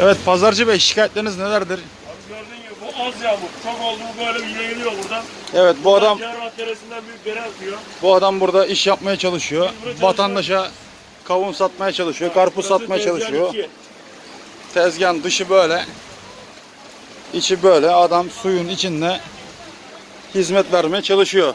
Evet Pazarcı Bey şikayetleriniz nelerdir? Abi gördüğün gibi bu az yağmur. Çok oldu bu böyle yayılıyor buradan. Evet bu adam Cerrah Deresi'nden büyük dere akıyor. bu adam burada iş yapmaya çalışıyor. Biz Vatandaşa kavun satmaya çalışıyor, karpuz Burası satmaya çalışıyor. iki. Tezgahın dışı böyle. içi böyle. Adam suyun içinde hizmet vermeye çalışıyor.